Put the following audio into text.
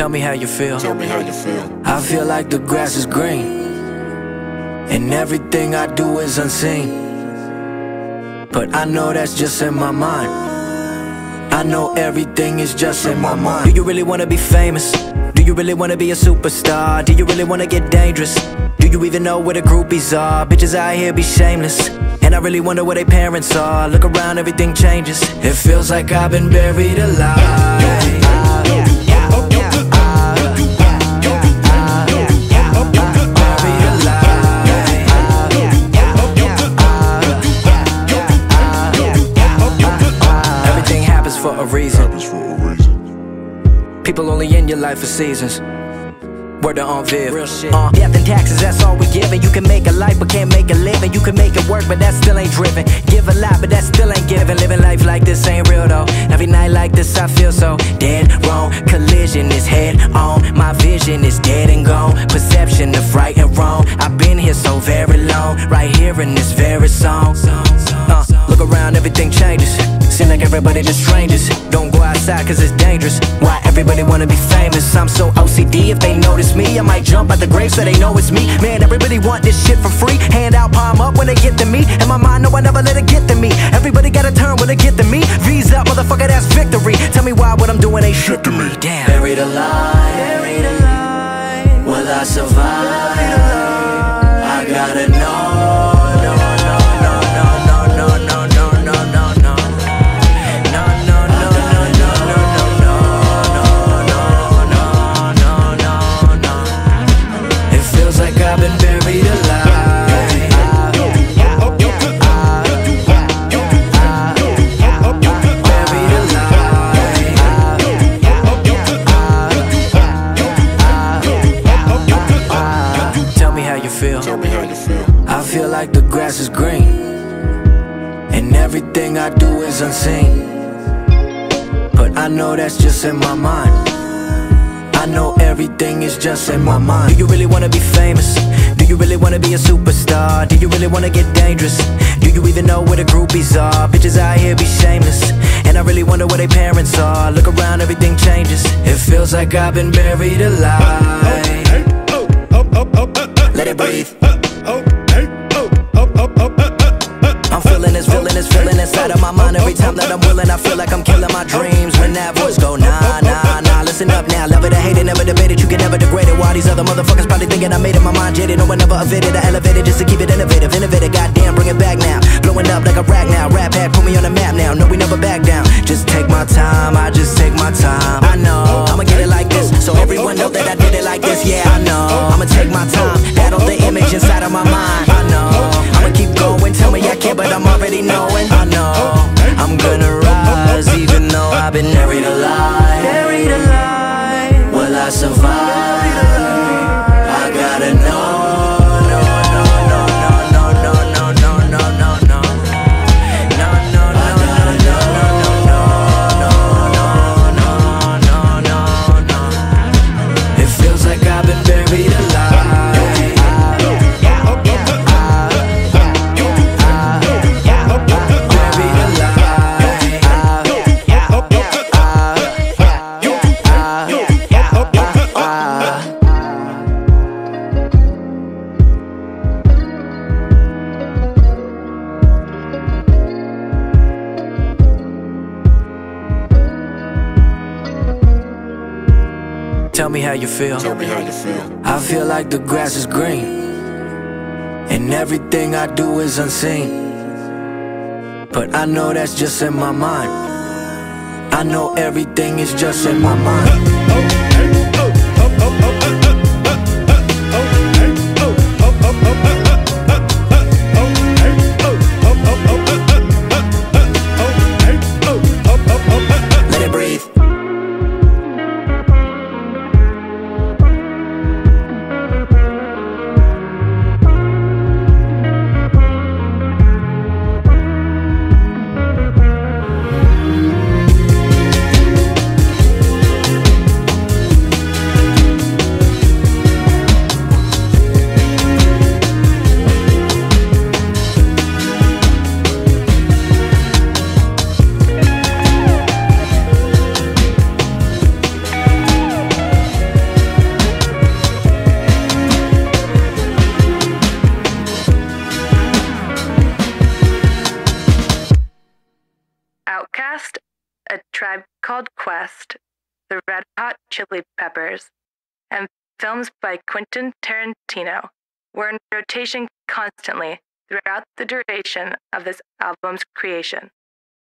Tell me how you feel. Tell me how you feel. I feel like the grass is green, and everything I do is unseen. But I know that's just in my mind. I know everything is just in my mind. Do you really wanna be famous? Do you really wanna be a superstar? Do you really wanna get dangerous? Do you even know where the groupies are? Bitches out here be shameless. And I really wonder where their parents are. Look around, everything changes. It feels like I've been buried alive. A reason. Happens for a reason. People only in your life for seasons. Word to on Viv. Real shit. Uh, death and taxes, that's all we giving. You can make a life, but can't make a living. You can make it work, but that still ain't driven. Give a lot, but that still ain't giving. Living life like this ain't real though. Every night like this, I feel so dead wrong. Collision is head on. My vision is dead and gone. Perception of right and wrong. I've been here so very long. Right here in this very song. Uh, look around, everything changes. Seem like everybody just strangers. Don't go outside cause it's dangerous. Why everybody wanna be famous? I'm so OCD if they notice me. I might jump out the grave so they know it's me. Man, everybody want this shit for free. Hand out, palm up when they get to me. In my mind, no, I never let it get to me. Everybody gotta turn when they get to me. V's up, motherfucker, that's victory. Tell me why what I'm doing ain't shit to me. Damn. Buried alive. Buried alive. Will I survive? You feel. Tell me how you feel. I feel like the grass is green, and everything I do is unseen. But I know that's just in my mind. I know everything is just in my mind. Do you really wanna be famous? Do you really wanna be a superstar? Do you really wanna get dangerous? Do you even know where the groupies are? Bitches out here be shameless. And I really wonder where their parents are. Look around, everything changes. It feels like I've been buried alive. Let it breathe. I'm feeling this, feeling this, feeling inside of my oh, mind oh, Every time that oh, I'm willing, I feel like I'm killing my dreams When that voice go, nah, nah, nah. Listen up now, love it or hate it, never debate it. You can never degrade it, while these other motherfuckers probably thinking I made it My mind? Jaded, no one never evaded. I elevated just to keep it innovative, innovative. Goddamn, bring it back now. Blowing up like a rag now. Rap hat, put me on the map now. No, we never back down. Just take my time, I just take my time. I know, I'ma get it like this So everyone know that I did it like this. Yeah, I know, I'ma take my time but I'm already knowing I know, I'm gonna rise Even though I've been buried alive Buried alive Will I survive? Tell me how you feel. Tell me how you feel. I feel like the grass is green, and everything I do is unseen. But I know that's just in my mind. I know everything is just in my mind. A Tribe Called Quest, The Red Hot Chili Peppers, and films by Quentin Tarantino were in rotation constantly throughout the duration of this album's creation.